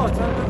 Pô,